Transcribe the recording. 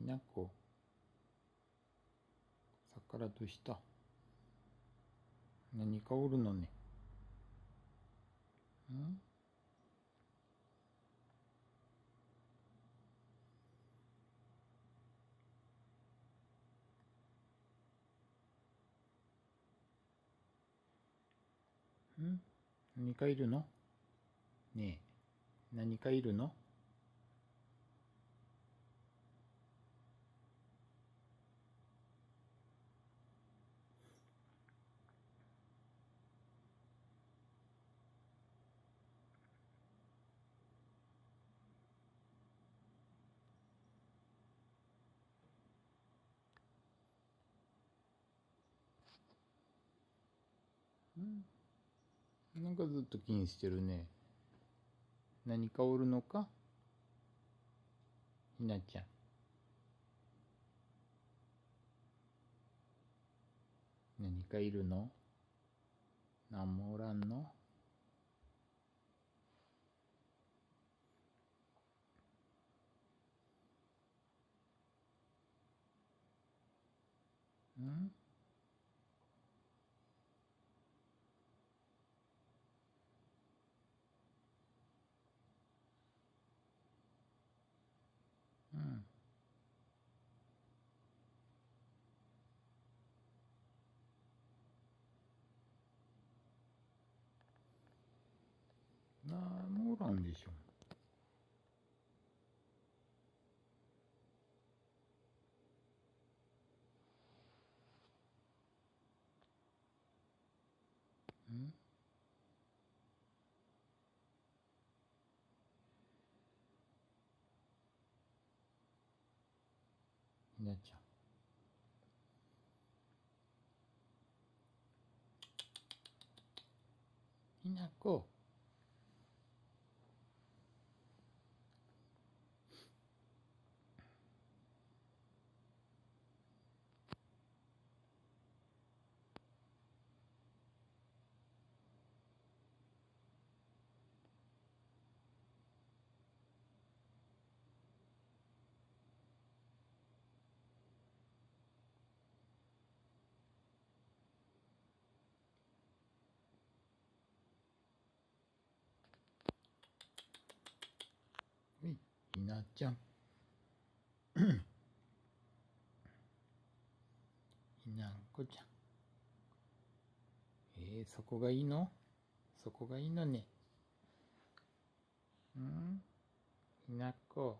なこ。さからどうした。何かおるのね。ん？ん？何かいるの？ねえ、何かいるの？うんなんかずっと気にしてるね。何かおるのか？ひなちゃん。何かいるの？なんもおらんの？うん？なんもおらんでしょ。ん？ひなちゃん。ひなこ。ほい、ひなちゃん。ひなんこちゃん。えー、そこがいいの？そこがいいのね。うん？ひなこ。